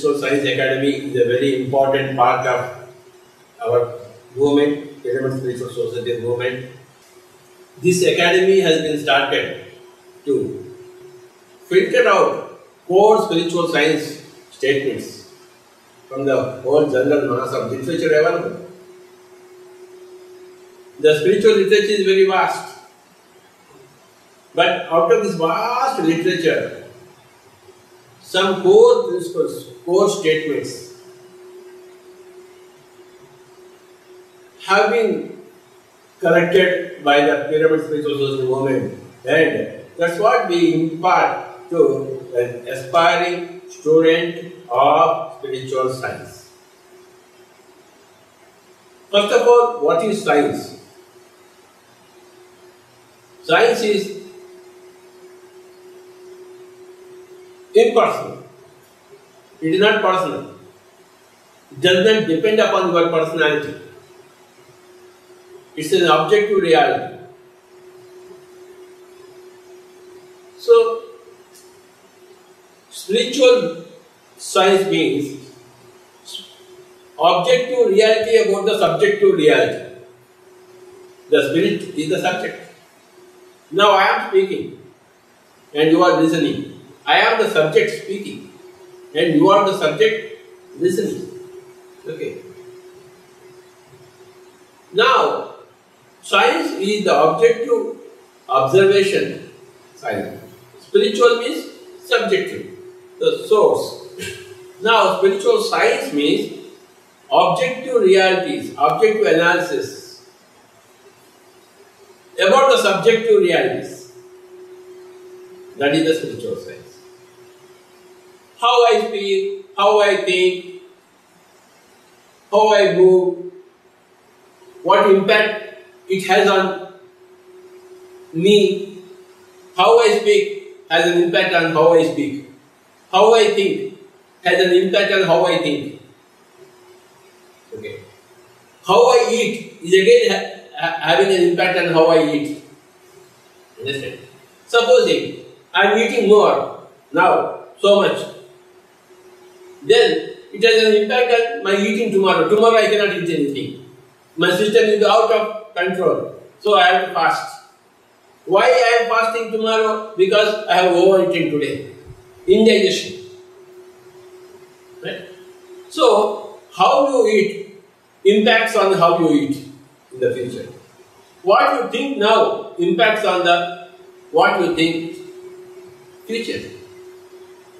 Spiritual Science Academy is a very important part of our movement, Pyramid Spiritual Society movement. This academy has been started to filter out core spiritual science statements from the whole general mass of literature available. The spiritual literature is very vast. But out of this vast literature, some core principles, core statements have been corrected by the Pyramid Society movement and that's what we impart to an aspiring student of spiritual science. First of all, what is science? Science is impersonal. It is not personal. It does not depend upon your personality. It's an objective reality. So, spiritual science means objective reality about the subjective reality. The spirit is the subject. Now I am speaking and you are listening. I am the subject speaking and you are the subject listening. Okay. Now, science is the objective observation science. Spiritual means subjective, the source. Now, spiritual science means objective realities, objective analysis about the subjective realities. That is the spiritual science. How I feel, how I think, how I move, what impact it has on me, how I speak has an impact on how I speak, how I think has an impact on how I think. Okay. How I eat is again ha- having an impact on how I eat. Understand? Supposing I am eating more now, so much, then it has an impact on my eating tomorrow. Tomorrow I cannot eat anything. My system is out of control. So I have to fast. Why I am fasting tomorrow? Because I have overeaten today. Indigestion. Right? So, how you eat impacts on how you eat in the future. What you think now impacts on the what you think future.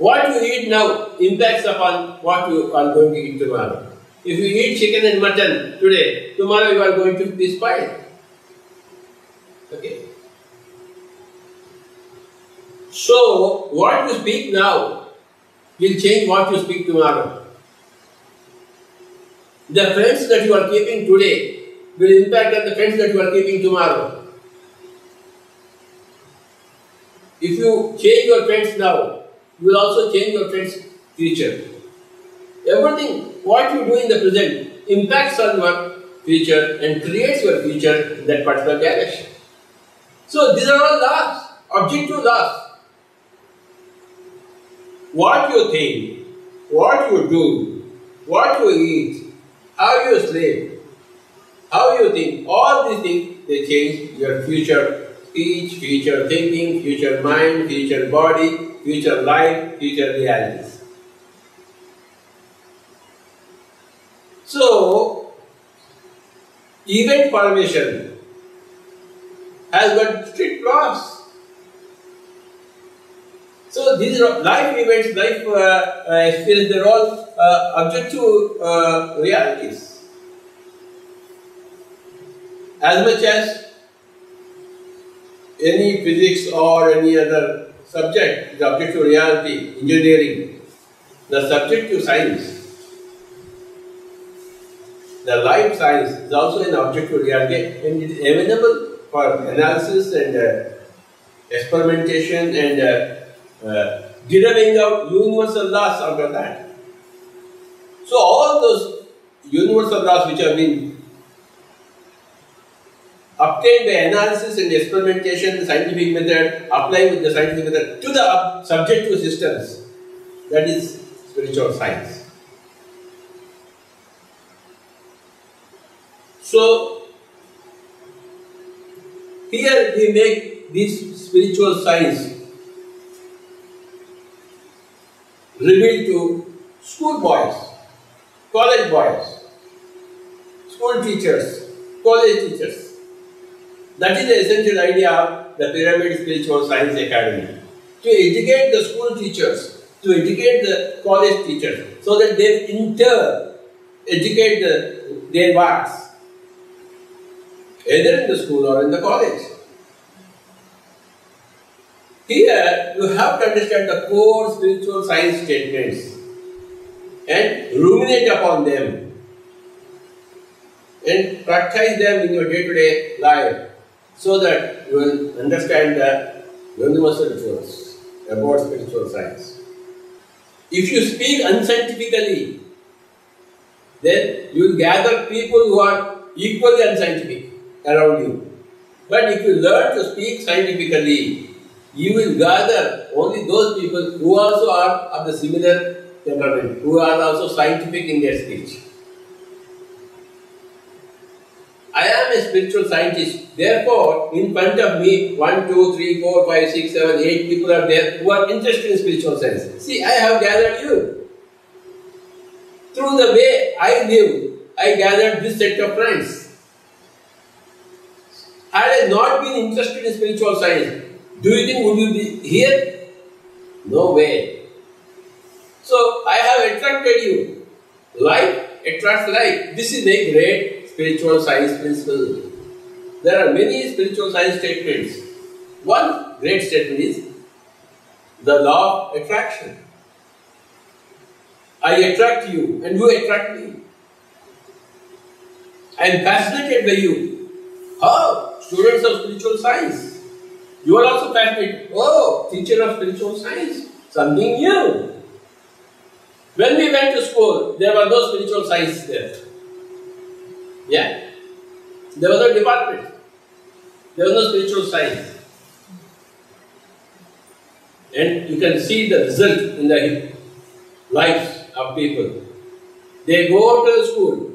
What you eat now impacts upon what you are going to eat tomorrow. If you eat chicken and mutton today, tomorrow you are going to be spoiled. Okay. So, what you speak now will change what you speak tomorrow. The friends that you are keeping today will impact on the friends that you are keeping tomorrow. If you change your friends now, you will also change your friends' future. Everything, what you do in the present, impacts on your future and creates your future in that particular direction. So these are all laws, objective laws. What you think, what you do, what you eat, how you sleep, how you think, all these things they change your future speech, future thinking, future mind, future body, future life, future realities. So, event formation has got strict laws. So these life events, life uh, uh, experience, they're all uh, objective uh, realities. As much as any physics or any other subject is objective reality, engineering, the subjective science, the life science is also an objective reality and it is available for analysis and uh, experimentation and uh, uh, deriving out universal laws of that. So all those universal laws which have been obtained by analysis and experimentation, the scientific method, applying with the scientific method to the subjective systems, that is spiritual science. So, here we make this spiritual science revealed to school boys, college boys, school teachers, college teachers. That is the essential idea of the Pyramid Spiritual Science Academy. To educate the school teachers, to educate the college teachers, so that they in turn educate the, their wards, either in the school or in the college. Here, you have to understand the core spiritual science statements and ruminate upon them and practice them in your day to day life so that you will understand the universal truths about spiritual science. If you speak unscientifically, then you will gather people who are equally unscientific around you. But if you learn to speak scientifically, you will gather only those people who also are of the similar temperament, who are also scientific in their speech. I am a spiritual scientist. Therefore, in front of me, one, two, three, four, five, six, seven, eight people are there who are interested in spiritual science. See, I have gathered you. Through the way I live, I gathered this set of friends. Had I not been interested in spiritual science, do you think would you be here? No way. So I have attracted you. Like attracts like. This is a great spiritual science principle. There are many spiritual science statements. One great statement is the law of attraction. I attract you and you attract me. I am fascinated by you. Oh, Students of spiritual science. You are also fascinated. Oh, teacher of spiritual science. Something new. When we went to school, there were no spiritual science there. Yeah? There was no department. There was no spiritual science. And you can see the result in the lives of people. They go to the school.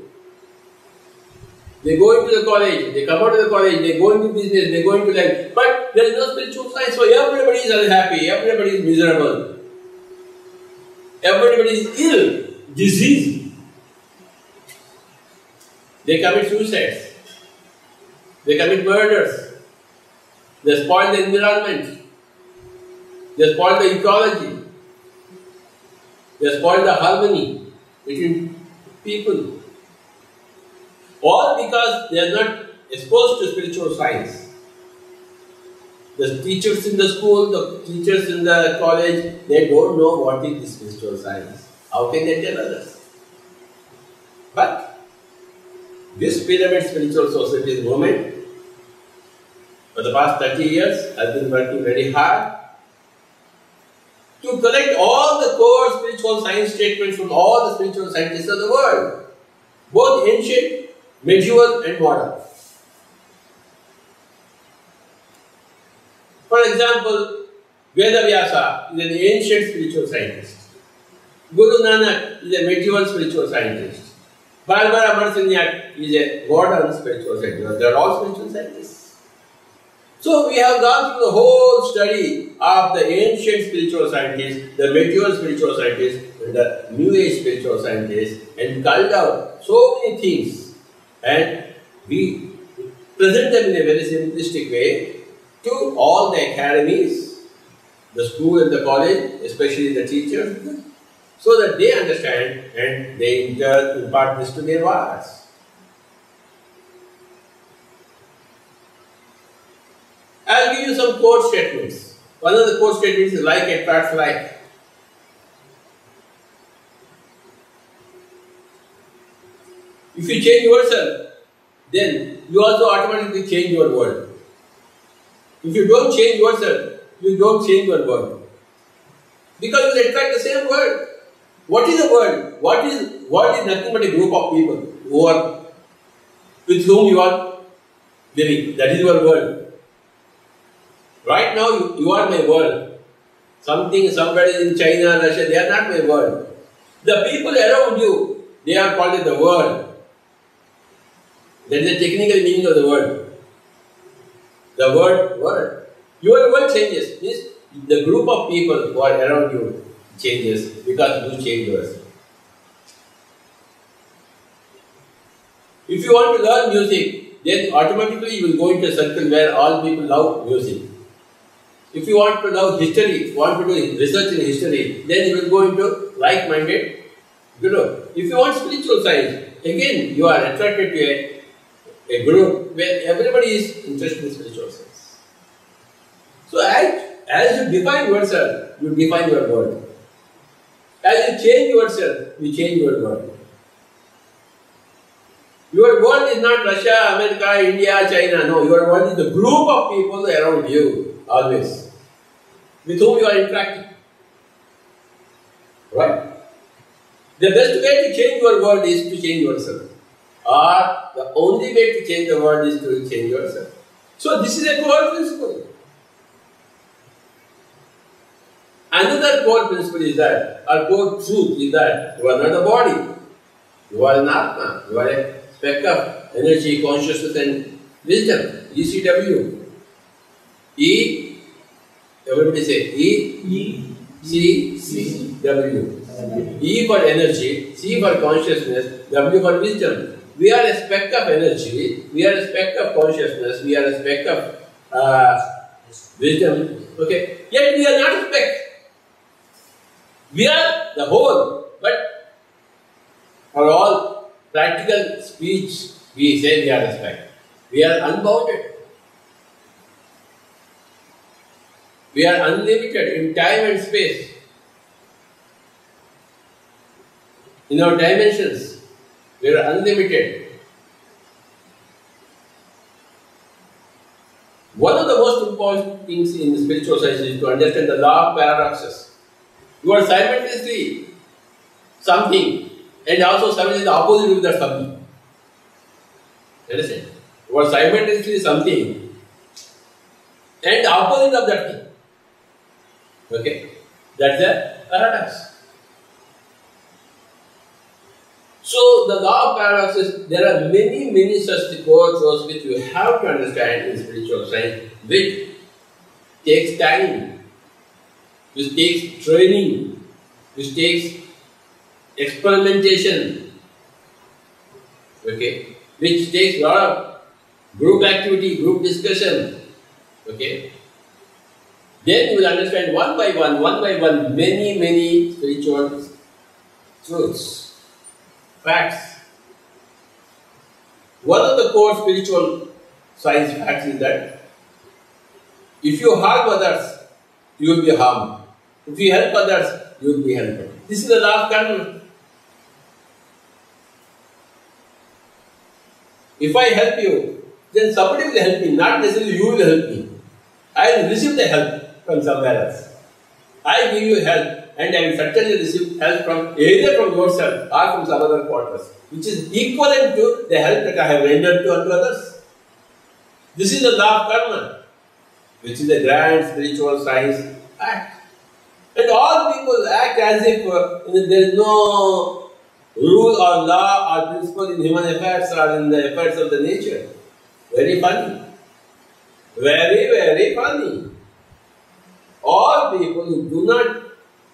They go into the college, they come out of the college, they go into business, they go into life. But there is no spiritual science, so everybody is unhappy, everybody is miserable. Everybody is ill, diseased. They commit suicides. They commit murders. They spoil the environment. They spoil the ecology. They spoil the harmony between people. All because they are not exposed to spiritual science. The teachers in the school, the teachers in the college, they don't know what is spiritual science. How can they tell others? But this pyramid spiritual society movement for the past 30 years has been working very hard to collect all the core spiritual science statements from all the spiritual scientists of the world, both ancient, medieval, and modern. For example, Vedavyasa is an ancient spiritual scientist. Guru Nanak is a medieval spiritual scientist. Barbara Marciniak is a modern spiritual scientist. They are all spiritual scientists. So we have gone through the whole study of the ancient spiritual scientists, the medieval spiritual scientists, and the new age spiritual scientists, and culled out so many things. And we present them in a very simplistic way to all the academies, the school and the college, especially the teachers, so that they understand and they in turn impart this to their wards. I'll give you some quote statements. One of the quote statements is like attracts like. If you change yourself, then you also automatically change your world. If you don't change yourself, you don't change your world. Because you attract the same world. What is the world? What is world is nothing but a group of people who are with whom you are living. That is your world. Right now you, are my world. Something somebody in China, Russia, they are not my world. The people around you, they are called the world. That is the technical meaning of the word. The word word. Your world changes. Means the group of people who are around you changes because you change yours. If you want to learn music, then automatically you will go into a circle where all people love music. If you want to love history, want to do research in history, then you will go into like-minded group. If you want spiritual science, again you are attracted to a, a group where everybody is interested in spiritual science. So as, as you define yourself, you define your world. As you change yourself, you change your world. Your world is not Russia, America, India, China. No, your world is the group of people around you, always, with whom you are interacting. Right? The best way to change your world is to change yourself. Or the only way to change the world is to change yourself. So this is a core principle. Another core principle is that, or core truth is that you are not a body. You are an Atma. You are a speck of energy, consciousness and wisdom. ECW. E, everybody say E, E, C, C, W. E for energy, C for consciousness, W for wisdom. We are a speck of energy, we are a speck of consciousness, we are a speck of uh, wisdom. Okay, yet we are not a speck. We are the whole, but for all practical speech, we say we are a speck. We are unbounded. We are unlimited in time and space. In our dimensions, we are unlimited. One of the most important things in spiritual science is to understand the law of paradoxes. You are simultaneously something and also something the opposite of that something. Understand? You are simultaneously something and the opposite of that thing. Okay? That's a paradox. So the law of paradoxes, there are many, many such truths which you have to understand in spiritual science, which takes time, which takes training, which takes experimentation, okay, which takes a lot of group activity, group discussion, okay. Then you will understand one by one, one by one, many, many spiritual truths facts. One of the core spiritual science facts is that if you harm others, you will be harmed. If you help others, you will be helped. This is the law of karma. If I help you, then somebody will help me, not necessarily you will help me. I will receive the help from somewhere else. I give you help, and I will certainly receive help from either from yourself or from some other quarters, which is equivalent to the help that I have rendered to others. This is the law of karma, which is a grand spiritual science people act as if uh, there is no rule or law or principle in human affairs or in the affairs of the nature. Very funny. Very, very funny. All people who do not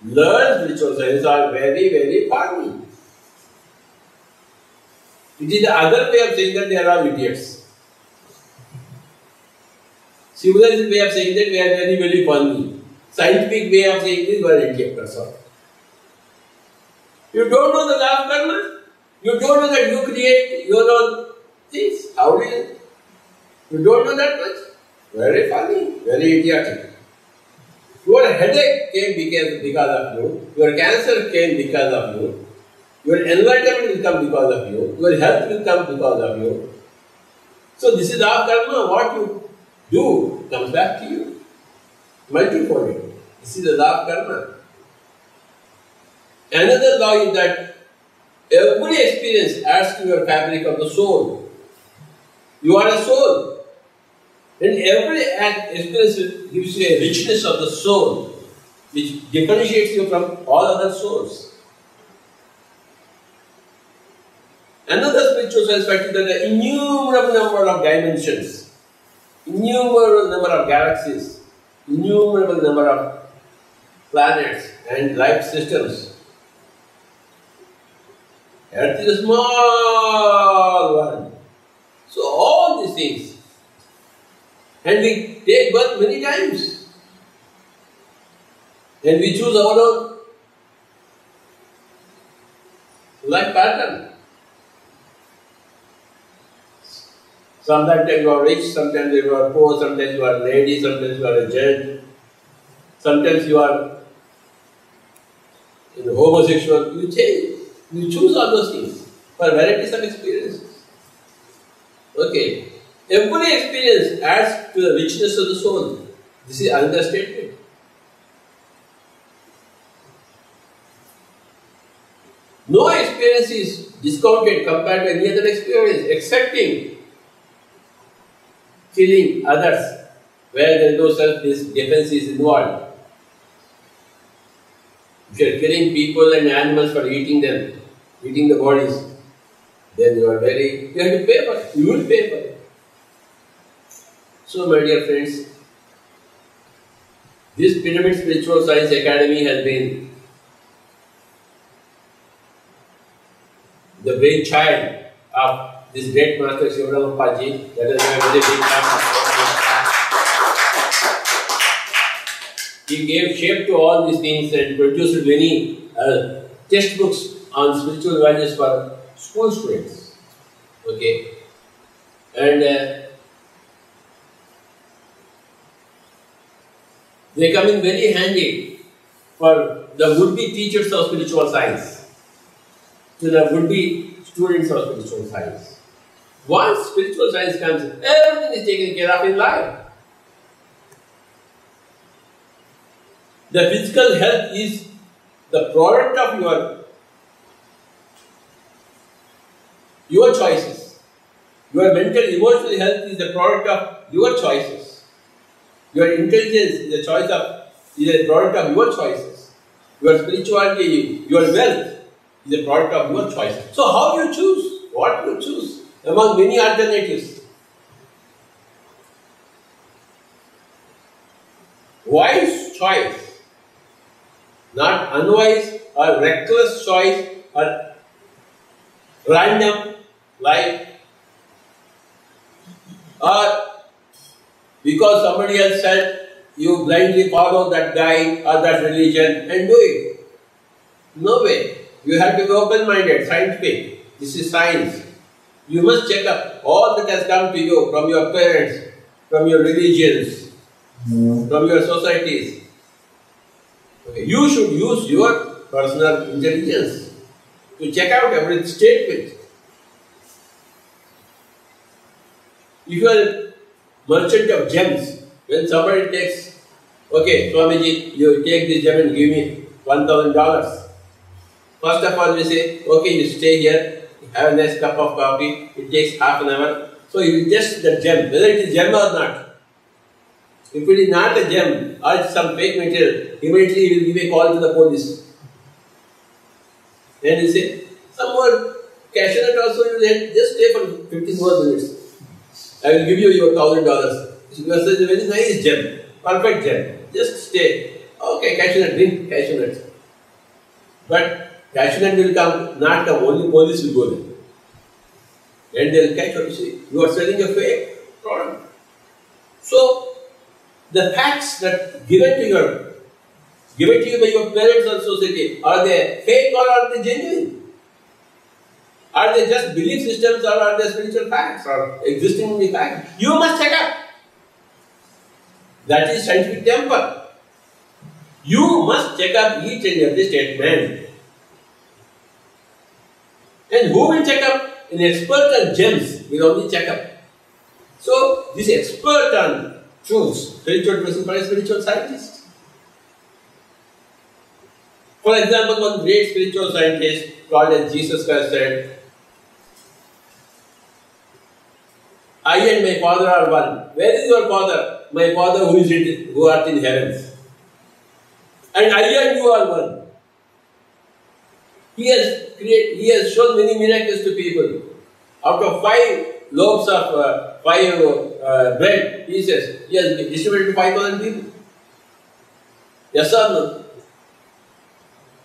learn spiritual science are very, very funny. It is the other way of saying that they are idiots. Civilized way of saying that we are very, very funny. Scientific way of saying this, are idiot, that's. You don't know the law of karma? You don't know that you create your own things. How do you? You don't know that much? Very funny, very idiotic. Your headache came because, because of you. Your cancer came because of you. Your enlightenment will come because of you. Your health will come because of you. So this is our karma. What you do comes back to you. Multifold. This is the law of karma. Another law is that every experience adds to your fabric of the soul. You are a soul. And every experience gives you a richness of the soul, which differentiates you from all other souls. Another spiritual science fact is that there are innumerable number of dimensions, innumerable number of galaxies, innumerable number of planets and life systems. Earth is a small one. So all these things. And we take birth many times. And we choose our own life pattern. Sometimes you are rich, sometimes you are poor, sometimes you are a lady, sometimes you are a gent, sometimes you are you know, homosexual. You change, you choose all those things for varieties of experiences. Okay. Every experience adds to the richness of the soul. This is another statement. No experience is discounted compared to any other experience, excepting killing others where there is no self-defense is involved. If you are killing people and animals for eating them, eating the bodies, then you are very, you have to pay for it. You will pay for it. So, my dear friends, this Pyramid Spiritual Science Academy has been the brainchild of this great master Shivaram Paji. That is why very big He gave shape to all these things and produced many uh, textbooks on spiritual values for school students. Okay, and uh, they come in very handy for the would-be teachers of spiritual science, to the would-be students of spiritual science. Once spiritual science comes, everything is taken care of in life. The physical health is the product of your your choices. Your mental emotional health is the product of your choices. Your intelligence is the choice of is a product of your choices. Your spirituality, your wealth is a product of your choices. So how do you choose? What you choose? Among many alternatives. Wise choice, not unwise or reckless choice or random like or because somebody else said you blindly follow that guy or that religion and do it. No way. You have to be open-minded, scientific. This is science. You must check up all that has come to you from your parents, from your religions, mm. from your societies. Okay. You should use your personal intelligence to check out every statement. If you are a merchant of gems, when somebody takes, okay, Swamiji, you take this gem and give me $1,000. First of all, we say, okay, you stay here, have a nice cup of coffee, it takes half an hour. So you test the gem, whether it is gem or not. If it is not a gem or it's some fake material, immediately you will give a call to the police. Then he say, some more cashier also you will just stay for 15 more minutes. I will give you your thousand dollars. Because it's a very nice gem, perfect gem. Just stay. Okay, cashew drink cashew nuts. But Cashew will come, not come, only police will go there. And they'll catch you. See, you are selling a fake product. So, the facts that given to your given to you by your parents or society, are they fake or are they genuine? Are they just belief systems or are they spiritual facts or existing in the fact? You must check up. That is scientific temper. You must check up each and every statement. And who will check up? An expert on gems will only check up. So, this expert on truths, spiritual principle is spiritual scientist. For example, one great spiritual scientist called as Jesus Christ said, I and my Father are one. Where is your Father? My Father who is in, who art in heavens. And I and you are one. He has create, He has shown many miracles to people. Out of five loaves of uh, five uh, bread pieces, He has distributed to five thousand people. Yes or no?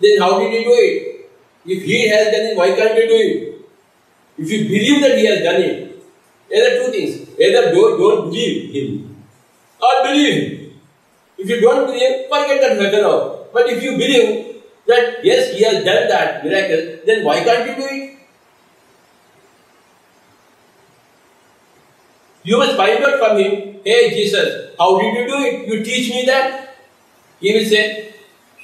Then how did He do it? If He has done it, why can't we do it? If you believe that He has done it, there are two things. Either don't, don't believe Him or believe Him. If you don't believe, forget that matter fellow. But if you believe that yes, He has done that miracle, then why can't you do it? You must find out from Him, hey Jesus, how did you do it? You teach me that. He will say,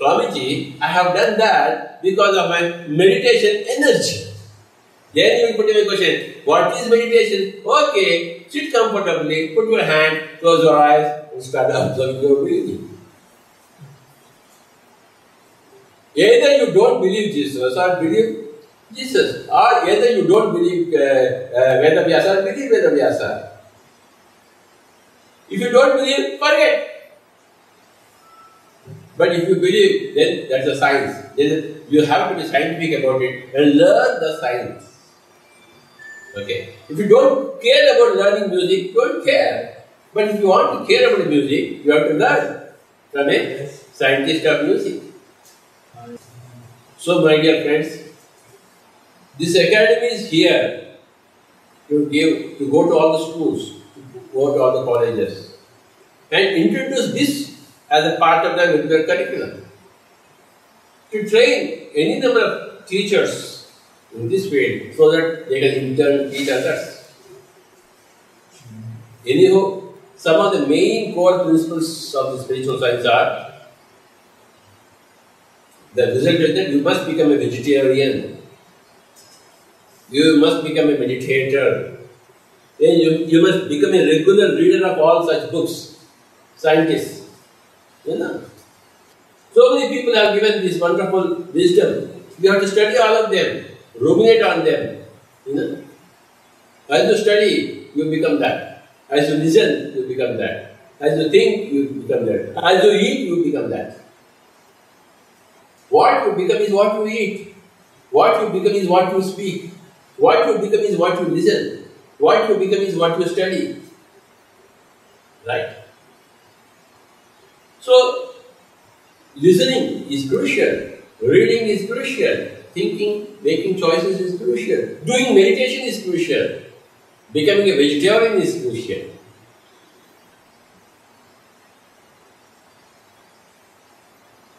Swamiji, I have done that because of my meditation energy. Then you will put him a question, what is meditation? Okay, sit comfortably, put your hand, close your eyes, and start observing your breathing. Either you don't believe Jesus or believe Jesus, or either you don't believe uh, uh, Veda Vyasa or believe Veda Vyasa. If you don't believe, forget. But if you believe, then that's a science. Then you have to be scientific about it and learn the science. Okay. If you don't care about learning music, don't care. But if you want to care about music, you have to learn from a scientist of music. So, my dear friends, this academy is here to give to go to all the schools, to go to all the colleges, and introduce this as a part of the regular curriculum. To train any number of teachers in this field so that they can in turn teach others. Anyhow, some of the main core principles of the spiritual science are the result is that you must become a vegetarian. You must become a meditator. Then you, you must become a regular reader of all such books. Scientists. You know. So many people have given this wonderful wisdom. You have to study all of them ruminate on them. You know? As you study, you become that. As you listen, you become that. As you think, you become that. As you eat, you become that. What you become is what you eat. What you become is what you speak. What you become is what you listen. What you become is what you study. Right? So, listening is crucial. Reading is crucial. Thinking, making choices is crucial. Doing meditation is crucial. Becoming a vegetarian is crucial.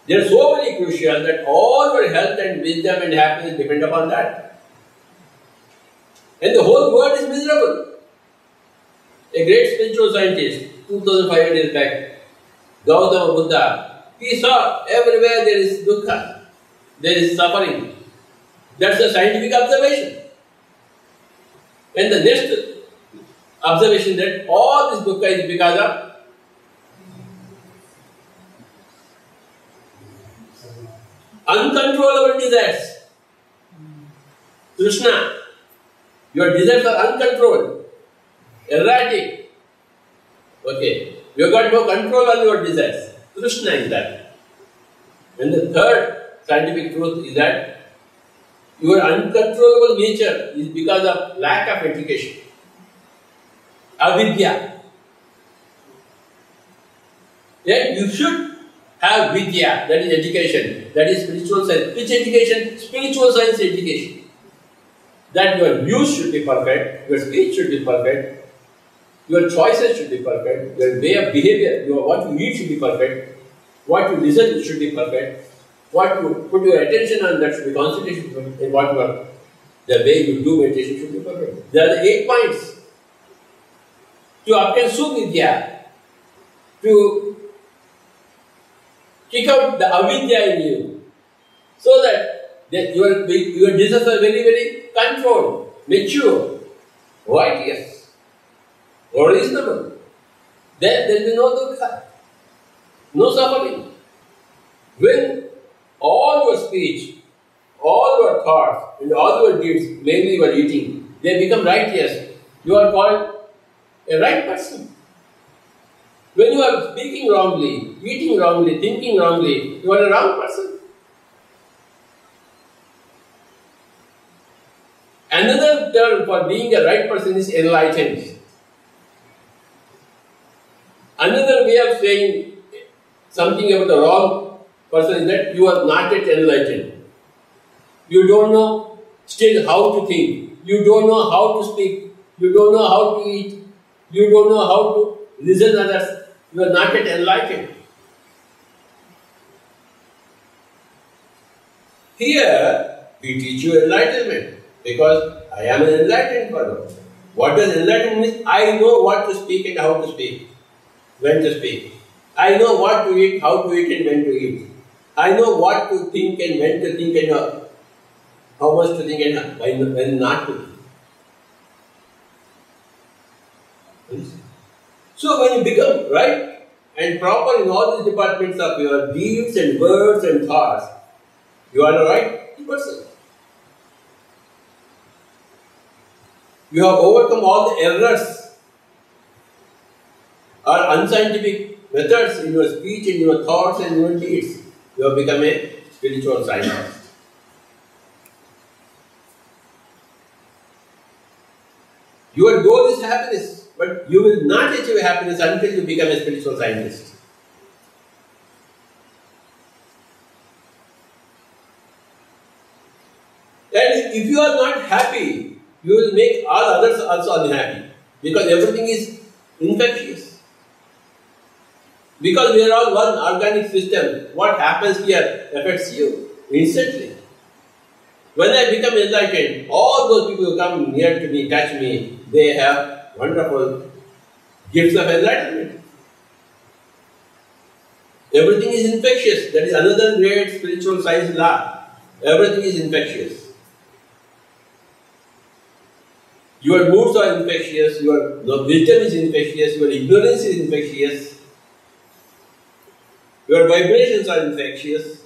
They are so crucial that all your health and wisdom and happiness depend upon that. And the whole world is miserable. A great spiritual scientist, 2500 years back, Gautama Buddha, he saw everywhere there is dukkha, there is suffering, that's a scientific observation. And the next observation that all this dukkha is because of uncontrollable desires. Trishna, your desires are uncontrolled, erratic. Okay, you got no control on your desires. Trishna is that. And the third scientific truth is that your uncontrollable nature is because of lack of education. Avidya. Then you should have vidya, that is education, that is spiritual science. Which education? Spiritual science education. That your views should be perfect, your speech should be perfect, your choices should be perfect, your way of behavior, your, what you eat should be perfect, what you listen should be perfect, what you put your attention on that should be concentration in what are, the way you do meditation should be perfect. There are the eight points. To obtain suvidya, to kick out the avidya in you, so that, your, your desires are very, very controlled, mature, righteous, or reasonable. Then there will be no dukkha, no suffering. When all your speech, all your thoughts, and all your deeds, mainly your eating, they become righteous. You are called a right person. When you are speaking wrongly, eating wrongly, thinking wrongly, you are a wrong person. Another term for being a right person is enlightened. Another way of saying something about the wrong person is that you are not yet enlightened. You don't know still how to think. You don't know how to speak. You don't know how to eat. You don't know how to listen others. You are not yet enlightened. Here, we teach you enlightenment because I am an enlightened person. What does enlightenment mean? I know what to speak and how to speak, when to speak. I know what to eat, how to eat, and when to eat. I know what to think and when to think and how how much to think and when, when not to think. So when you become right and proper in all these departments of your deeds and words and thoughts, you are the right person. You have overcome all the errors or unscientific methods in your speech, in your thoughts, and your deeds. You have become a spiritual scientist. Your goal is happiness, but you will not achieve happiness until you become a spiritual scientist. And if you are not happy, you will make all others also unhappy because everything is infectious. Because we are all one organic system, what happens here affects you instantly. When I become enlightened, all those people who come near to me, touch me, they have wonderful gifts of enlightenment. Everything is infectious. That is another great spiritual science law. Everything is infectious. Your moods are infectious, your wisdom is infectious, your ignorance is infectious, your vibrations are infectious.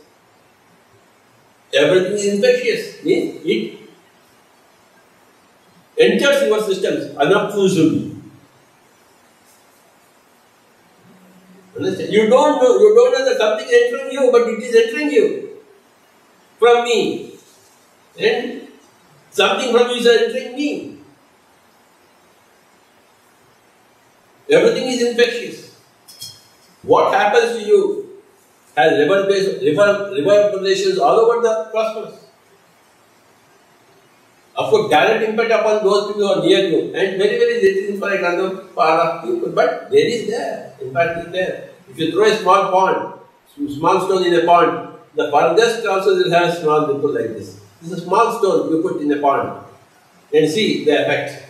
Everything is infectious. It enters your systems unobtrusively. Understand? You don't know, you don't know that something is entering you, but it is entering you from me. And something from you is entering me. Everything is infectious. What happens to you has reverberations all over the cosmos. Of course, direct impact upon those people who are near you, and very, very little on the far off people. But there is there, impact is there. If you throw a small pond, small stone in a pond, the farthest also will have small ripple like this. This is a small stone you put in a pond, and see the effect.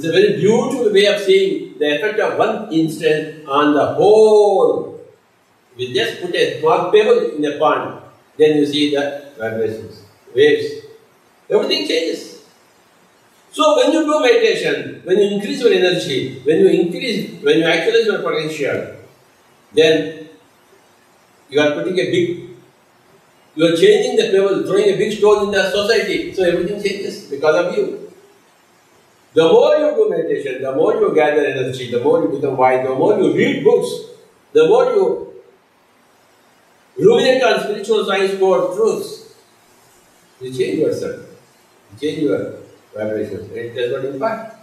It's a very beautiful way of seeing the effect of one instant on the whole. We just put a small pebble in a pond, then you see the vibrations, waves. Everything changes. So when you do meditation, when you increase your energy, when you increase, when you actualize your potential, then you are putting a big, you are changing the pebble, throwing a big stone in the society. So everything changes because of you. The more you do meditation, the more you gather energy, the more you become wise, the more you read books, the more you ruminate on spiritual science core truths, you change yourself, you change your vibrations. It does not impact,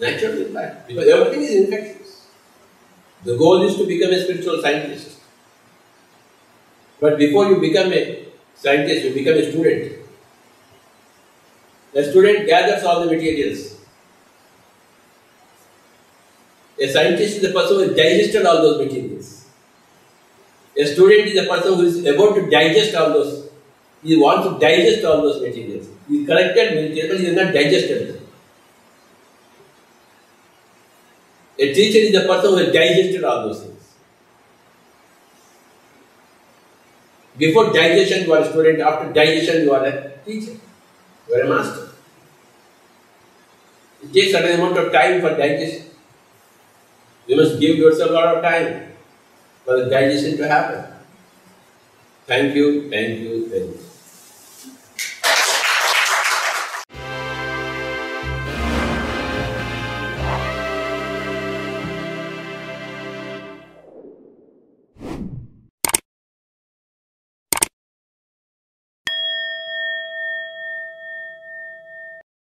natural impact, because everything is infectious. The goal is to become a spiritual scientist. But before you become a scientist, you become a student. A student gathers all the materials A scientist is a person who has digested all those materials. A student is a person who is about to digest all those. He wants to digest all those materials. He collected materials, but he has not digested them. A teacher is a person who has digested all those things. Before digestion, you are a student. After digestion, you are a teacher. You are a master. It takes a certain amount of time for digestion. You must give yourself a lot of time for the digestion to happen. Thank you, thank you, thank you.